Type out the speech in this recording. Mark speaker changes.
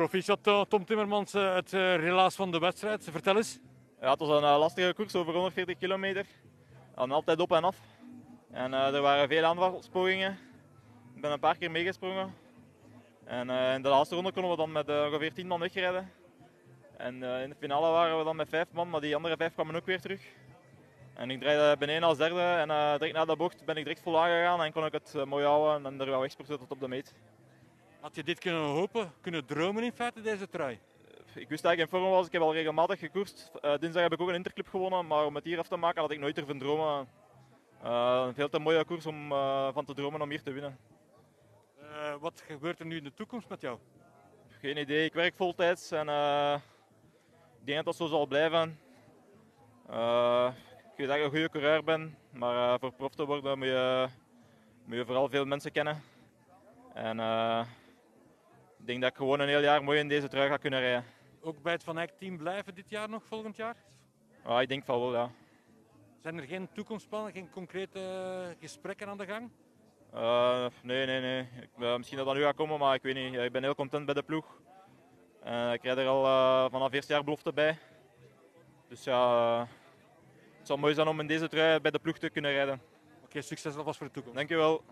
Speaker 1: Proficiat eh, Tom Timmermans, eh, het eh, relaas van de wedstrijd. Vertel eens.
Speaker 2: Ja, het was een lastige koers over 140 kilometer. En altijd op en af. En er waren veel aanvalspogingen. Ik ben een paar keer meegesprongen. En in de laatste ronde konden we dan met ongeveer 10 man wegrijden. En in de finale waren we dan met 5 man, maar die andere 5 kwamen ook weer terug. En ik draaide beneden als derde en direct na de bocht ben ik direct vol aangegaan en kon ik het mooi houden en er wel wegspurten tot op de meet.
Speaker 1: Had je dit kunnen hopen, kunnen dromen in feite, deze trui?
Speaker 2: Ik wist dat ik in vorm was, ik heb al regelmatig gekoerst. Eh, dinsdag heb ik ook een interclub gewonnen, maar om het hier af te maken had ik nooit ervan dromen. Eh, een veel te mooie koers om eh, van te dromen om hier te winnen.
Speaker 1: Wat gebeurt er nu in de toekomst met jou?
Speaker 2: Geen idee, ik werk voltijds en ik denk dat dat zo zal blijven. Ik weet dat ik een goede coureur ben, maar voor prof te worden moet je, moet je vooral veel mensen kennen. En ik denk dat ik gewoon een heel jaar mooi in deze trui ga kunnen rijden.
Speaker 1: Ook bij het Van Eyck team blijven dit jaar nog, volgend jaar?
Speaker 2: Ah, ik denk van wel, ja.
Speaker 1: Zijn er geen toekomstplannen, geen concrete gesprekken aan de gang?
Speaker 2: Eh, nee, nee, nee. Ik, eh, misschien dat dat nu gaat komen, maar ik weet niet. Ja, ik ben heel content bij de ploeg. Eh, ik rijd er al eh, vanaf eerste jaar belofte bij. Dus ja, eh, het zal mooi zijn om in deze trui bij de ploeg te kunnen rijden.
Speaker 1: Oké, succes alvast voor de toekomst.
Speaker 2: Dankjewel.